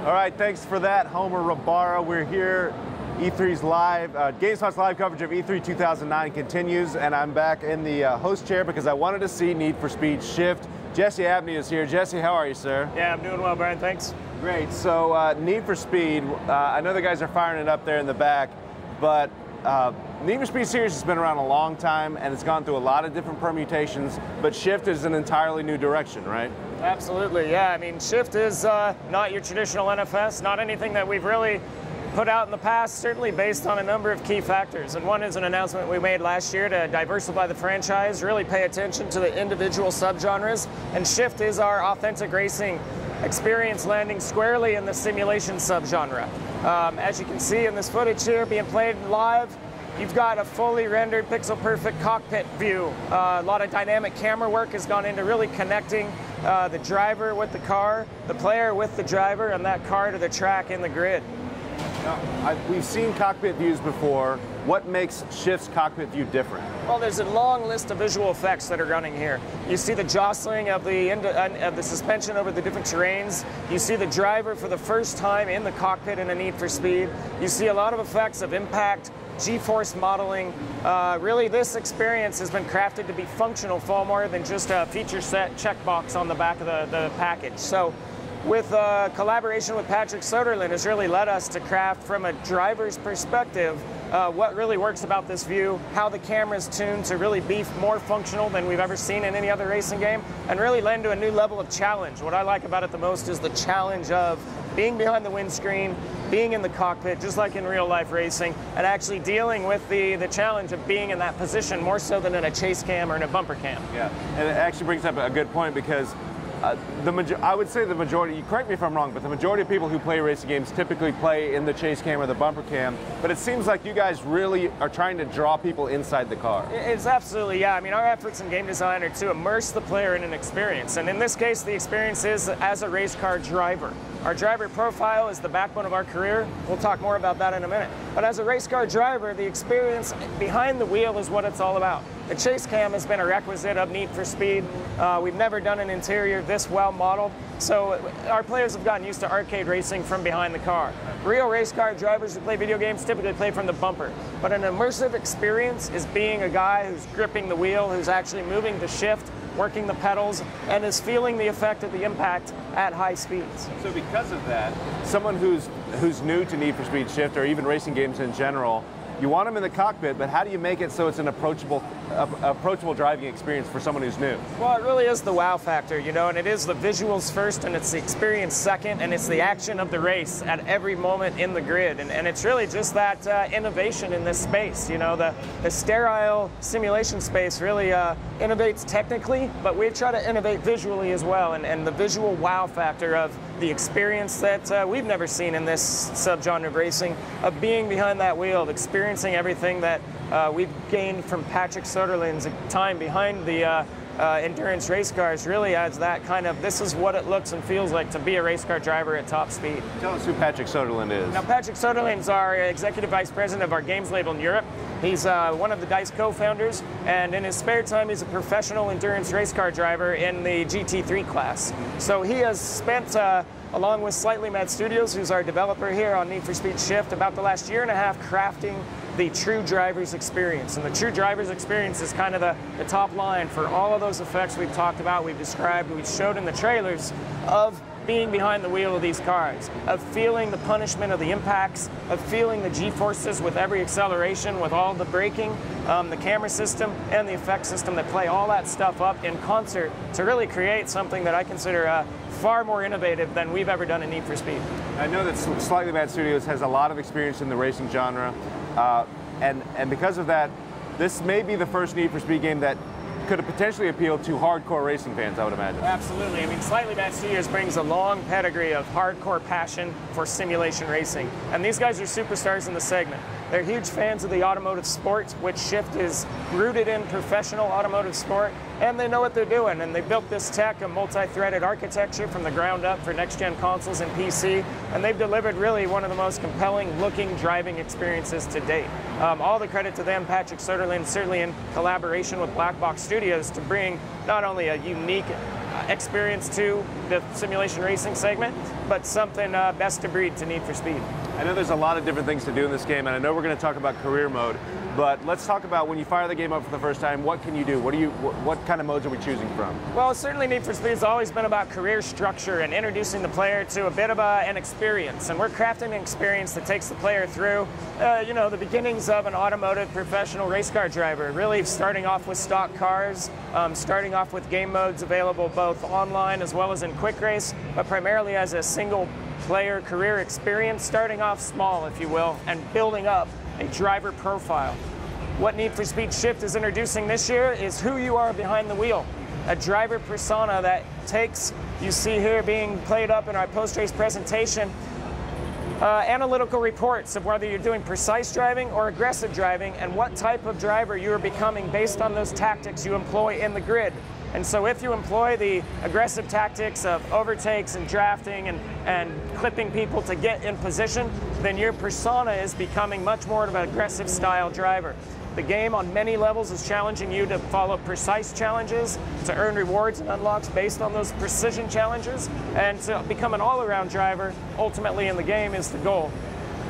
All right, thanks for that, Homer Rabara. We're here. E3's live, uh, GameSpot's live coverage of E3 2009 continues, and I'm back in the uh, host chair because I wanted to see Need for Speed Shift. Jesse Abney is here. Jesse, how are you, sir? Yeah, I'm doing well, Brian. Thanks. Great. So, uh, Need for Speed, uh, I know the guys are firing it up there in the back, but uh, Need for Speed series has been around a long time and it's gone through a lot of different permutations, but Shift is an entirely new direction, right? Absolutely, yeah. I mean, Shift is uh, not your traditional NFS, not anything that we've really put out in the past, certainly based on a number of key factors. And one is an announcement we made last year to diversify the franchise, really pay attention to the individual subgenres. And Shift is our authentic racing experience landing squarely in the simulation subgenre. Um, as you can see in this footage here being played live, You've got a fully rendered pixel perfect cockpit view. Uh, a lot of dynamic camera work has gone into really connecting uh, the driver with the car, the player with the driver, and that car to the track in the grid. I, we've seen cockpit views before. What makes Shift's cockpit view different? Well, there's a long list of visual effects that are running here. You see the jostling of the uh, of the suspension over the different terrains. You see the driver for the first time in the cockpit in a Need for Speed. You see a lot of effects of impact, G-force modeling. Uh, really, this experience has been crafted to be functional far more than just a feature set checkbox on the back of the, the package. So with uh, collaboration with Patrick Soderlund has really led us to craft from a driver's perspective uh, what really works about this view, how the camera is tuned to really be more functional than we've ever seen in any other racing game, and really lend to a new level of challenge. What I like about it the most is the challenge of being behind the windscreen, being in the cockpit, just like in real life racing, and actually dealing with the, the challenge of being in that position more so than in a chase cam or in a bumper cam. Yeah, and it actually brings up a good point because uh, the I would say the majority, correct me if I'm wrong, but the majority of people who play racing games typically play in the chase cam or the bumper cam. But it seems like you guys really are trying to draw people inside the car. It's absolutely, yeah. I mean, our efforts in game design are to immerse the player in an experience. And in this case, the experience is as a race car driver. Our driver profile is the backbone of our career. We'll talk more about that in a minute. But as a race car driver, the experience behind the wheel is what it's all about. The chase cam has been a requisite of Need for Speed. Uh, we've never done an interior this well modeled, so our players have gotten used to arcade racing from behind the car. Real race car drivers who play video games typically play from the bumper, but an immersive experience is being a guy who's gripping the wheel, who's actually moving the shift, working the pedals, and is feeling the effect of the impact at high speeds. So because of that, someone who's who's new to Need for Speed Shift or even racing games in general, you want them in the cockpit, but how do you make it so it's an approachable, uh, approachable driving experience for someone who's new? Well, it really is the wow factor, you know, and it is the visuals first, and it's the experience second, and it's the action of the race at every moment in the grid, and, and it's really just that uh, innovation in this space, you know, the, the sterile simulation space really uh, innovates technically, but we try to innovate visually as well, and, and the visual wow factor of the experience that uh, we've never seen in this subgenre of racing, of being behind that wheel, of experiencing everything that uh, we've gained from Patrick Soderlund's time behind the uh, endurance race cars really adds that kind of this is what it looks and feels like to be a race car driver at top speed. Tell us who Patrick Soderlund is. Now, Patrick Soderlund's our executive vice president of our games label in Europe. He's uh, one of the DICE co-founders, and in his spare time, he's a professional endurance race car driver in the GT3 class. So he has spent, uh, along with Slightly Mad Studios, who's our developer here on Need for Speed Shift, about the last year and a half crafting the true driver's experience. And the true driver's experience is kind of the, the top line for all of those effects we've talked about, we've described, we've showed in the trailers of being behind the wheel of these cars, of feeling the punishment of the impacts, of feeling the G-forces with every acceleration, with all the braking, um, the camera system, and the effect system that play all that stuff up in concert to really create something that I consider uh, far more innovative than we've ever done in Need for Speed. I know that Slightly Mad Studios has a lot of experience in the racing genre, uh, and, and because of that, this may be the first Need for Speed game that could have potentially appeal to hardcore racing fans, I would imagine. Absolutely. I mean, Slightly Mad Studios brings a long pedigree of hardcore passion for simulation racing. And these guys are superstars in the segment. They're huge fans of the automotive sport, which Shift is rooted in professional automotive sport. and they know what they're doing. And they built this tech, a multi-threaded architecture from the ground up for next-gen consoles and PC, and they've delivered really one of the most compelling looking driving experiences to date. Um, all the credit to them, Patrick Soderlund, certainly in collaboration with Black Box Studios to bring not only a unique experience to the simulation racing segment, but something uh, best of breed to Need for Speed. I know there's a lot of different things to do in this game, and I know we're going to talk about career mode, but let's talk about when you fire the game up for the first time, what can you do? What, do you, what, what kind of modes are we choosing from? Well, certainly Need for Speed has always been about career structure and introducing the player to a bit of a, an experience, and we're crafting an experience that takes the player through, uh, you know, the beginnings of an automotive professional race car driver, really starting off with stock cars, um, starting off with game modes available both online as well as in quick race, but primarily as a single player career experience, starting off small, if you will, and building up a driver profile. What Need for Speed Shift is introducing this year is who you are behind the wheel. A driver persona that takes, you see here being played up in our post-race presentation, uh, analytical reports of whether you're doing precise driving or aggressive driving and what type of driver you are becoming based on those tactics you employ in the grid. And so if you employ the aggressive tactics of overtakes and drafting and, and clipping people to get in position, then your persona is becoming much more of an aggressive style driver. The game on many levels is challenging you to follow precise challenges, to earn rewards and unlocks based on those precision challenges, and to become an all-around driver ultimately in the game is the goal.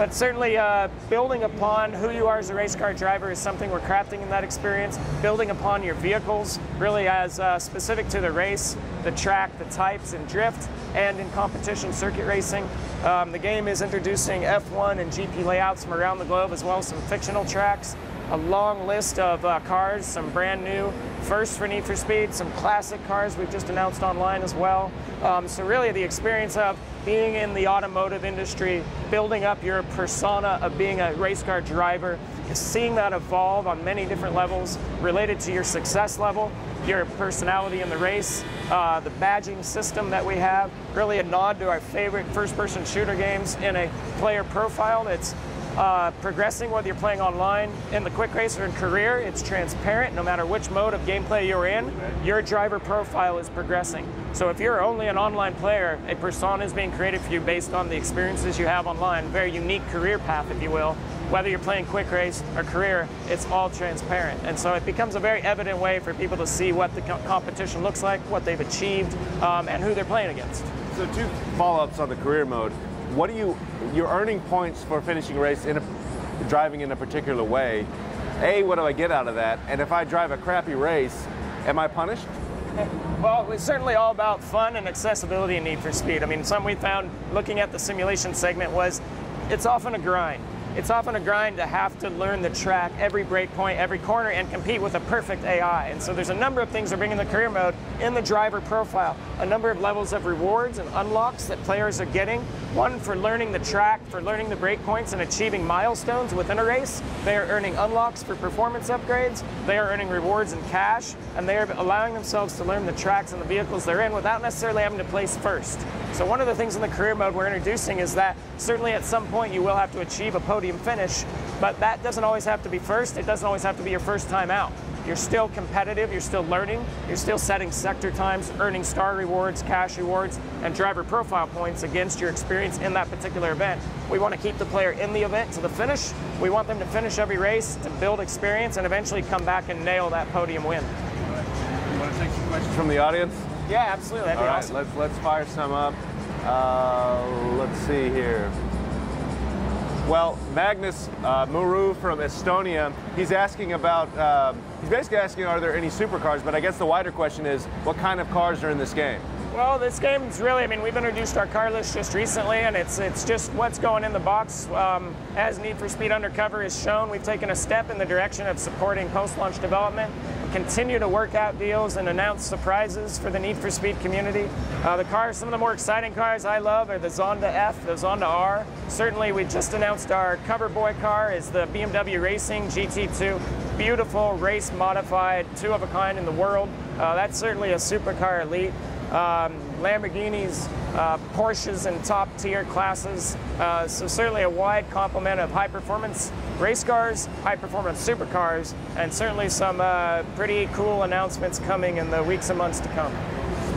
But certainly uh, building upon who you are as a race car driver is something we're crafting in that experience. Building upon your vehicles, really as uh, specific to the race, the track, the types, and drift, and in competition circuit racing. Um, the game is introducing F1 and GP layouts from around the globe, as well as some fictional tracks a long list of uh, cars, some brand new first for Need for Speed, some classic cars we've just announced online as well. Um, so really the experience of being in the automotive industry, building up your persona of being a race car driver, seeing that evolve on many different levels related to your success level, your personality in the race, uh, the badging system that we have, really a nod to our favorite first-person shooter games in a player profile that's uh, progressing, whether you're playing online in the quick race or in career, it's transparent. No matter which mode of gameplay you're in, your driver profile is progressing. So if you're only an online player, a persona is being created for you based on the experiences you have online, very unique career path, if you will. Whether you're playing quick race or career, it's all transparent. And so it becomes a very evident way for people to see what the competition looks like, what they've achieved, um, and who they're playing against. So two follow-ups on the career mode what do you, you're earning points for finishing a race in a, driving in a particular way. A, what do I get out of that? And if I drive a crappy race, am I punished? Well, it's certainly all about fun and accessibility and Need for Speed. I mean, something we found looking at the simulation segment was it's often a grind. It's often a grind to have to learn the track, every brake point, every corner, and compete with a perfect AI. And so there's a number of things that bring in the career mode in the driver profile, a number of levels of rewards and unlocks that players are getting. One for learning the track, for learning the brake points and achieving milestones within a race. They are earning unlocks for performance upgrades. They are earning rewards in cash, and they are allowing themselves to learn the tracks and the vehicles they're in without necessarily having to place first. So one of the things in the career mode we're introducing is that certainly at some point you will have to achieve a podium finish, but that doesn't always have to be first. It doesn't always have to be your first time out. You're still competitive, you're still learning, you're still setting sector times, earning star rewards, cash rewards, and driver profile points against your experience in that particular event. We want to keep the player in the event to the finish. We want them to finish every race to build experience and eventually come back and nail that podium win. You want to take some questions from the audience? Yeah, absolutely. That'd All right, awesome. let's let's fire some up. Uh, let's see here. Well, Magnus uh, Muru from Estonia, he's asking about, um, he's basically asking, are there any supercars? But I guess the wider question is, what kind of cars are in this game? Well, this game's really, I mean, we've introduced our car list just recently, and it's it's just what's going in the box. Um, as Need for Speed Undercover is shown, we've taken a step in the direction of supporting post-launch development continue to work out deals and announce surprises for the Need for Speed community. Uh, the cars, some of the more exciting cars I love are the Zonda F, the Zonda R. Certainly, we just announced our cover boy car is the BMW Racing GT2. beautiful race modified, two of a kind in the world. Uh, that's certainly a supercar elite. Um, Lamborghinis, uh, Porsches, and top tier classes. Uh, so certainly a wide complement of high performance race cars, high performance supercars, and certainly some uh, pretty cool announcements coming in the weeks and months to come.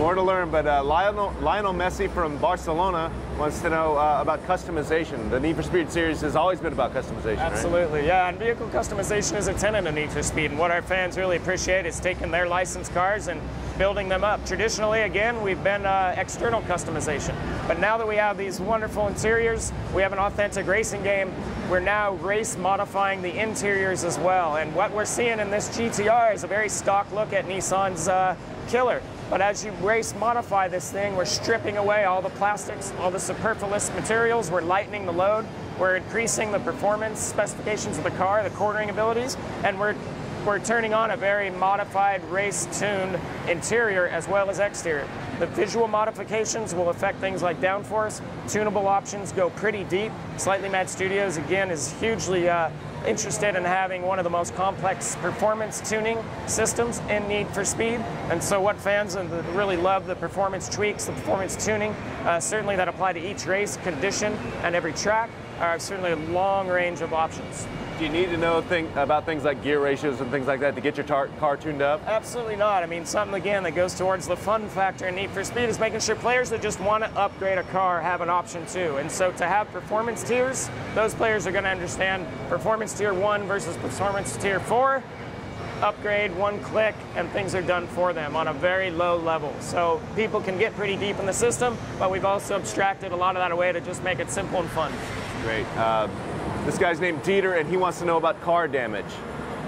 More to learn, but uh, Lionel, Lionel, Messi from Barcelona wants to know uh, about customization. The Need for Speed series has always been about customization, Absolutely, right? yeah, and vehicle customization is a tenet of Need for Speed, and what our fans really appreciate is taking their licensed cars and building them up. Traditionally, again, we've been uh, external customization, but now that we have these wonderful interiors, we have an authentic racing game, we're now race modifying the interiors as well, and what we're seeing in this GTR is a very stock look at Nissan's uh, Killer. But as you race modify this thing, we're stripping away all the plastics, all the superfluous materials, we're lightening the load, we're increasing the performance specifications of the car, the cornering abilities, and we're we're turning on a very modified, race-tuned interior as well as exterior. The visual modifications will affect things like downforce. Tunable options go pretty deep. Slightly Mad Studios, again, is hugely uh, interested in having one of the most complex performance tuning systems in Need for Speed. And so what fans really love the performance tweaks, the performance tuning, uh, certainly that apply to each race, condition, and every track, are certainly a long range of options. Do you need to know thing, about things like gear ratios and things like that to get your car tuned up? Absolutely not. I mean, something again that goes towards the fun factor in Need for Speed is making sure players that just want to upgrade a car have an option too. And so to have performance tiers, those players are going to understand performance tier 1 versus performance tier 4 upgrade, one click, and things are done for them on a very low level. So people can get pretty deep in the system, but we've also abstracted a lot of that away to just make it simple and fun. Great. Uh, this guy's named Dieter, and he wants to know about car damage.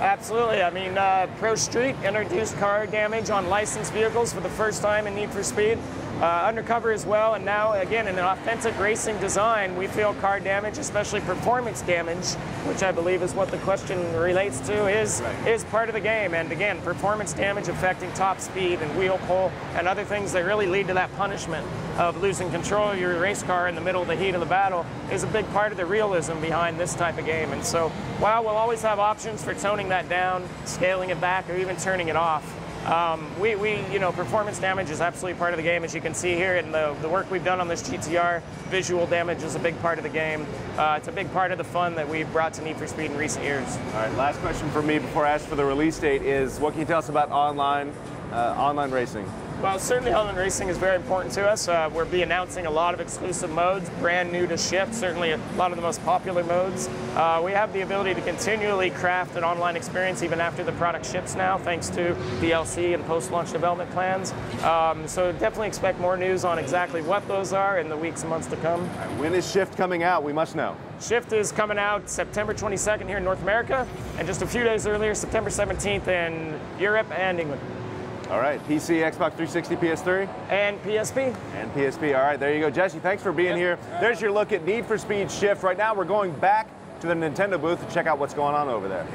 Absolutely. I mean, uh, ProStreet introduced car damage on licensed vehicles for the first time in Need for Speed uh, undercover as well. And now, again, in an authentic racing design, we feel car damage, especially performance damage, which I believe is what the question relates to, is right. is part of the game. And again, performance damage affecting top speed and wheel pull and other things that really lead to that punishment of losing control of your race car in the middle of the heat of the battle is a big part of the realism behind this type of game. And so, while we'll always have options for toning that down, scaling it back, or even turning it off, um, we, we, you know, performance damage is absolutely part of the game, as you can see here in the, the work we've done on this GTR. Visual damage is a big part of the game. Uh, it's a big part of the fun that we've brought to Need for Speed in recent years. All right, last question for me before I ask for the release date is, what can you tell us about online, uh, online racing? Well, certainly online Racing is very important to us. Uh, we'll be announcing a lot of exclusive modes, brand new to shift, certainly a lot of the most popular modes. Uh, we have the ability to continually craft an online experience even after the product ships now, thanks to DLC and post-launch development plans. Um, so definitely expect more news on exactly what those are in the weeks and months to come. When is Shift coming out? We must know. Shift is coming out September 22nd here in North America, and just a few days earlier, September 17th in Europe and England. All right, PC, Xbox 360, PS3? And PSP. And PSP. All right, there you go. Jesse, thanks for being yep. here. There's your look at Need for Speed Shift. Right now, we're going back to the Nintendo booth to check out what's going on over there.